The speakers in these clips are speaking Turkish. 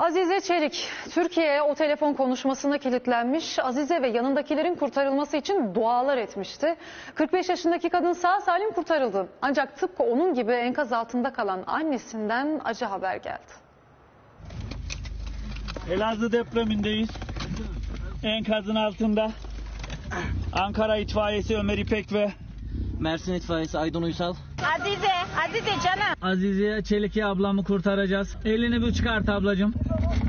Azize Çelik, Türkiye o telefon konuşmasına kilitlenmiş. Azize ve yanındakilerin kurtarılması için dualar etmişti. 45 yaşındaki kadın sağ salim kurtarıldı. Ancak tıpkı onun gibi enkaz altında kalan annesinden acı haber geldi. Elazığ depremindeyiz. Enkazın altında. Ankara itfaiyesi Ömer İpek ve Mersin itfaiyesi Aydın Uysal. Azize, Azize canım. Azize Çeliki ablamı kurtaracağız. Elini bir çıkart ablacığım.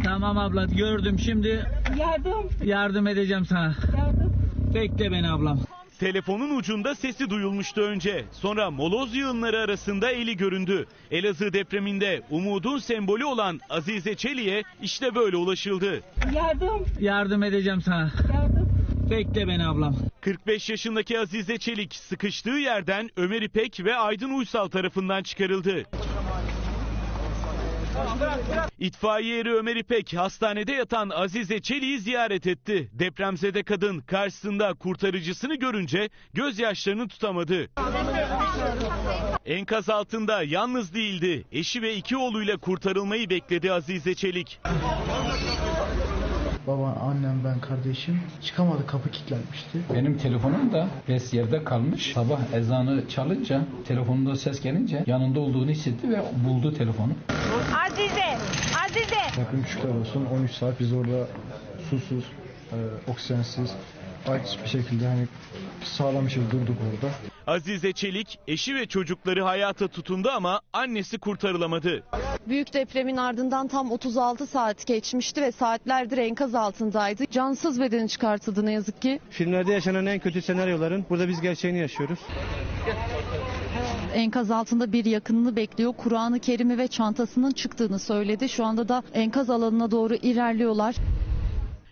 Tamam abla gördüm şimdi Yardım, yardım edeceğim sana. yardım. Bekle beni ablam. Telefonun ucunda sesi duyulmuştu önce. Sonra moloz yığınları arasında eli göründü. Elazığ depreminde umudun sembolü olan Azize Çelik'e işte böyle ulaşıldı. Yardım, Yardım edeceğim sana. yardım. Bekle beni ablam. 45 yaşındaki Azize Çelik sıkıştığı yerden Ömer İpek ve Aydın Uysal tarafından çıkarıldı. İtfaiye eri Ömer İpek hastanede yatan Azize Çelik'i ziyaret etti. Depremzede kadın karşısında kurtarıcısını görünce gözyaşlarını tutamadı. Enkaz altında yalnız değildi. Eşi ve iki oğluyla kurtarılmayı bekledi Azize Çelik. Baba, annem, ben, kardeşim çıkamadı kapı kilitlenmişti. Benim telefonum da res yerde kalmış. Sabah ezanı çalınca telefonunda ses gelince yanında olduğunu hissetti ve buldu telefonu. Azize, Azize. Rabbim şükür olsun 13 saat biz orada susuz, e, oksijensiz, aç bir şekilde hani sağlam bir şekilde durduk orada. Azize Çelik eşi ve çocukları hayata tutundu ama annesi kurtarılamadı. Büyük depremin ardından tam 36 saat geçmişti ve saatlerdir enkaz altındaydı. Cansız bedeni çıkartıldı ne yazık ki. Filmlerde yaşanan en kötü senaryoların burada biz gerçeğini yaşıyoruz. Enkaz altında bir yakınını bekliyor. Kur'an-ı Kerim'i ve çantasının çıktığını söyledi. Şu anda da enkaz alanına doğru ilerliyorlar.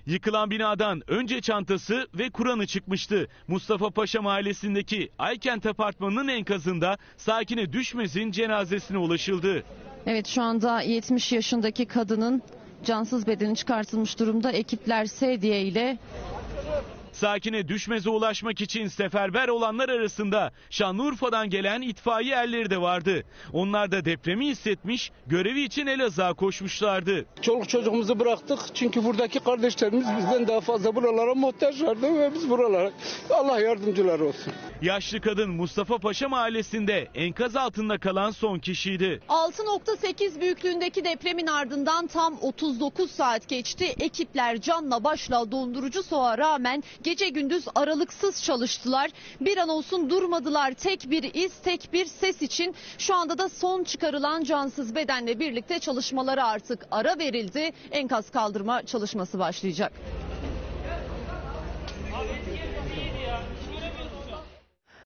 Yıkılan binadan önce çantası ve Kur'an'ı çıkmıştı. Mustafa Paşa mahallesindeki Aykent apartmanının enkazında sakine düşmezin cenazesine ulaşıldı. Evet şu anda 70 yaşındaki kadının cansız bedeni çıkartılmış durumda. Ekipler sedye ile Sakine düşmeze ulaşmak için seferber olanlar arasında Şanlıurfa'dan gelen itfaiye erleri de vardı. Onlar da depremi hissetmiş, görevi için Elazığ'a koşmuşlardı. Çoluk çocuğumuzu bıraktık çünkü buradaki kardeşlerimiz bizden daha fazla buralara muhtaçlardı ve biz buralara Allah yardımcıları olsun. Yaşlı kadın Mustafa Paşa mahallesinde enkaz altında kalan son kişiydi. 6.8 büyüklüğündeki depremin ardından tam 39 saat geçti. Ekipler canla başla dondurucu soğuğa rağmen gece gündüz aralıksız çalıştılar. Bir an olsun durmadılar. Tek bir iz, tek bir ses için şu anda da son çıkarılan cansız bedenle birlikte çalışmalara artık ara verildi. Enkaz kaldırma çalışması başlayacak.